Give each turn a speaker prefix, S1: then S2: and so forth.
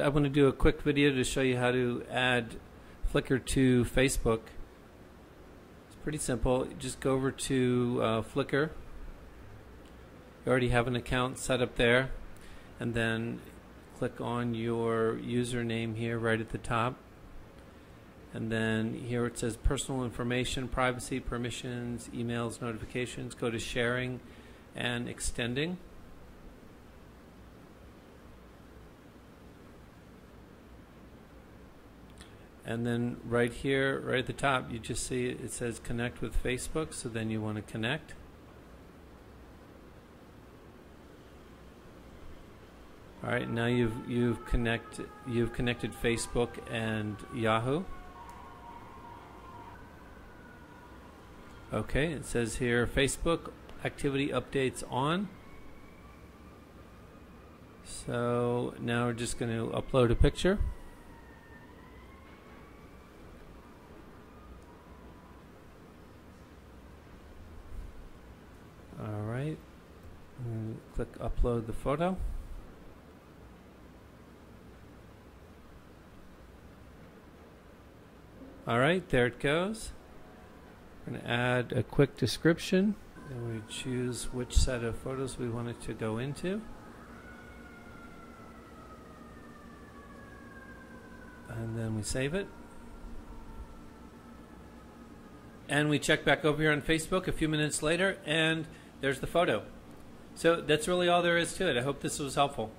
S1: I want to do a quick video to show you how to add Flickr to Facebook. It's pretty simple. Just go over to uh, Flickr. You already have an account set up there. And then click on your username here right at the top. And then here it says personal information, privacy, permissions, emails, notifications. Go to sharing and extending. And then right here, right at the top, you just see it says connect with Facebook, so then you want to connect. All right, now you've you've connect you've connected Facebook and Yahoo. Okay, it says here Facebook activity updates on. So now we're just going to upload a picture. All right. And click upload the photo. All right, there it goes. We're going to add a quick description. And we choose which set of photos we want it to go into. And then we save it. And we check back over here on Facebook a few minutes later, and there's the photo. So that's really all there is to it. I hope this was helpful.